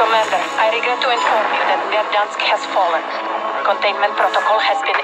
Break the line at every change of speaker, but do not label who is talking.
Commander, I regret to inform you that Verdansk has fallen. Containment protocol has been